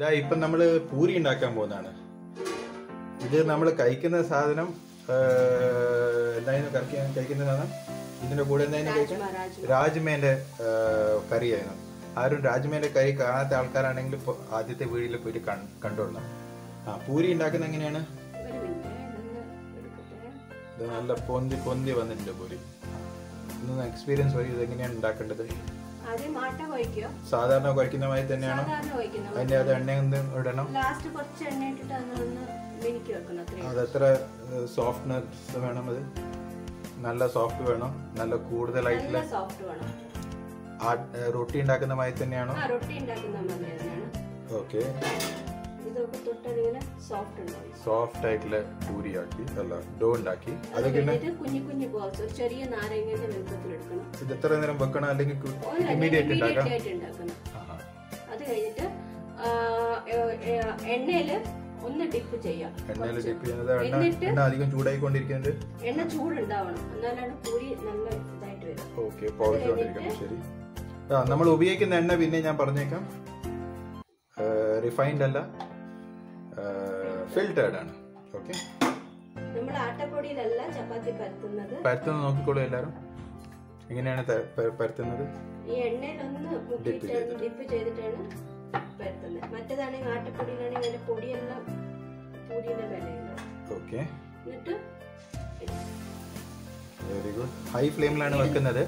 ഇതാ ഇപ്പം നമ്മൾ പൂരി ഉണ്ടാക്കാൻ പോകുന്നതാണ്. ഇത് നമ്മൾ കഴിക്കുന്ന സാധനം എന്തായിരുന്നു കഴിക്കുന്ന സാധനം? ഇതിന്റെ കൂടെ എന്തായിരുന്നു കഴിക്കാൻ? രാജ്മേന്റെ കറിയായിരുന്നു. ആരും രാജ്മേന്റെ കറി കാണാത്ത ആൾക്കാരാണെങ്കിൽ ആദ്യത്തെ വീട്ടിൽ പോയിട്ട് കണ് കണ്ടോളണം. ആ പൂരി ഉണ്ടാക്കുന്ന എങ്ങനെയാണ്? ഇത് നല്ല പൊന്തി പൊന്തി വന്നിട്ടുണ്ട് പൂരി. ഇന്ന് എക്സ്പീരിയൻസ് വഴി ഇത് എങ്ങനെയാണ് ഉണ്ടാക്കേണ്ടത്? സാധാരണ കുഴക്കുന്ന മാതിരി തന്നെയാണോ? അതിന്റെ അത് എണ്ണ ഒന്ന് ഇടണം? ലാസ്റ്റ് കുറച്ച് എണ്ണ ഇട്ടിട്ട് അതൊന്ന് അതെത്ര സോഫ്റ്റ്നെസ് വേണം അത്? നല്ല സോഫ്റ്റ് വേണം നല്ല കൂടുതലായിട്ടുള്ള ഉണ്ടാക്കുന്ന മാതിരി തന്നെയാണോ? റൊട്ടി ഉണ്ടാക്കുന്ന മാതിരി തന്നെയാണ്. ഓക്കെ. ഇതൊക്കെ സോഫ്റ്റ് ഉണ്ടാവും. സോഫ്റ്റ് ആയിട്ടുള്ള പൂരിയാക്കി അല്ല ഡോ ഉണ്ടാക്കി. അത് അത് കുഞ്ഞു കുഞ്ഞു ബോൾസ് ഒരു ചെറിയ നാരങ്ങന്റെ വലുപ്പത്തിൽ എടുക്കണം. ഇത് എത്ര നേരം വെക്കണം? അല്ലെങ്കിൽ ഇമ്മീഡിയറ്റ് ഉണ്ടാക്കണം. അത് കഴിഞ്ഞിട്ട് എണ്ണയിൽ ഒന്ന് ഡിപ്പ് ചെയ്യാം. എണ്ണയിൽ. ഡിപ്പ് ചെയ്യുന്നത് എണ്ണ അധികം ചൂടായിക്കൊണ്ടിരിക്കുന്നുണ്ട് എണ്ണ ചൂടുണ്ടാവണം. എന്നാലാണ് പൂരി നല്ല ഇതായിട്ട് വരും. ഓക്കെ പൊളിച്ചുകൊണ്ടിരിക്കണം ശരി. നമ്മൾ ഉപയോഗിക്കുന്ന എണ്ണ പിന്നെ ഞാൻ പറഞ്ഞേക്കാം. റിഫൈൻഡ് അല്ല. ഫിൽറ്റേർഡ് ആണ്. ഓക്കെ നമ്മൾ ആട്ടപ്പൊടിയിലല്ല ചപ്പാത്തി പരത്തുന്നത്. പരത്തുന്നത് നോക്കിക്കോളൂ എല്ലാവരും. എങ്ങനെയാണ് പരത്തുന്നത്? ഈ എണ്ണയിലൊന്ന് ഡിപ്പ് ചെയ്തിട്ടാണ് പരത്തുന്നത്. മറ്റേതാണെങ്കിൽ ആട്ടപ്പൊടിയിലാണെങ്കിൽ അതിന്റെ പൊടിയെല്ലാം പൂരിയുടെ വിലയുണ്ടാവും ഓക്കെ എന്നിട്ട് വെരി ഗുഡ് ഹൈ ഫ്ലെയിമിലാണ് വെക്കുന്നത്.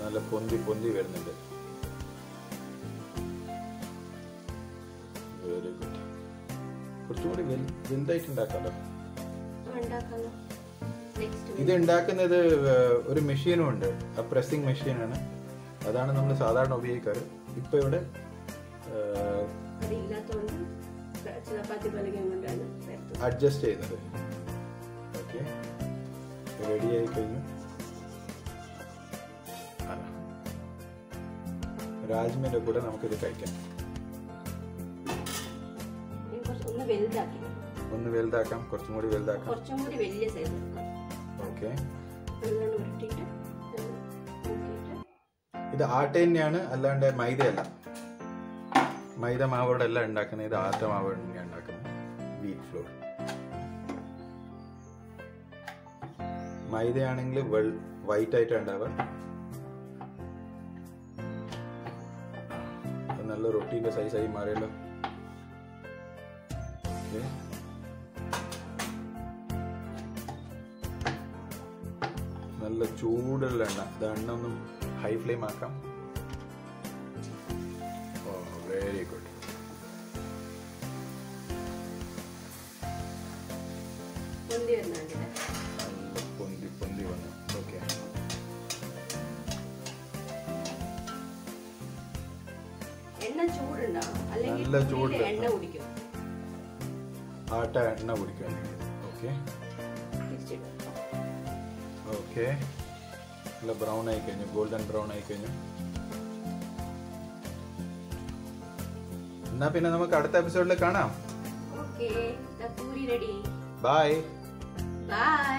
നല്ല പൊന്തി പൊന്തി വരുന്നുണ്ട്. കുറച്ചും കൂടി വലു- വലുതായിട്ട് ഉണ്ടാക്കാമല്ലോ ഇത് ഉണ്ടാക്കുന്നത് ഒരു മെഷീനും ഉണ്ട്. ആ പ്രസ്സിംഗ് മെഷീനാണ് അതാണ് നമ്മൾ സാധാരണ ഉപയോഗിക്കാറ്. ഇപ്പൊ ഇവിടെ അഡ്ജസ്റ്റ് ചെയ്യുന്നത്. ഓക്കെ റെഡി ആയി കഴിഞ്ഞു. രാജ്മയുടെ കൂടെ നമുക്കിത് കഴിക്കാം. ഒന്ന് വലുതാക്കി. ഒന്ന് വലുതാക്കാം കുറച്ചും കൂടി വലുതാക്കാം. കുറച്ചും കൂടി വലിയ സൈസ് ഓക്കെ. ഇത് ആട്ട തന്നെയാണ് അല്ലാണ്ട് മൈദയല്ല. മൈദ മാവോടെ അല്ല ഉണ്ടാക്കുന്നത് ഇത് ആട്ട മാവോട് തന്നെയാണ് ഉണ്ടാക്കുന്നത്. വീറ്റ് ഫ്ലോർ മൈദയാണെങ്കിൽ വൈറ്റ് ആയിട്ട് ഉണ്ടാവുക. നല്ല റൊട്ടീന്റെ സൈസായി മാറിയല്ലോ. ഓക്കെ നല്ല ചൂടുള്ള എണ്ണ. ഇത് എണ്ണ ഒന്ന് ഹൈ ഫ്ലെയിം ആക്കാം. ഓ വെരി ഗുഡ് പൊന്തി നല്ല പൊന്തി പൊന്തി വന്നു. ഓക്കെ എണ്ണ ചൂടുണ്ടാവും അല്ലെങ്കിൽ എണ്ണ കുടിക്കും. ആട്ട എണ്ണ കുടിക്കാൻ ഓക്കെ ഓക്കെ നല്ല ബ്രൗൺ ആയി കഴിഞ്ഞു. ഗോൾഡൻ ബ്രൗൺ ആയി കഴിഞ്ഞു. എന്നാ പിന്നെ നമുക്ക് അടുത്ത എപ്പിസോഡിൽ കാണാം. Bye bye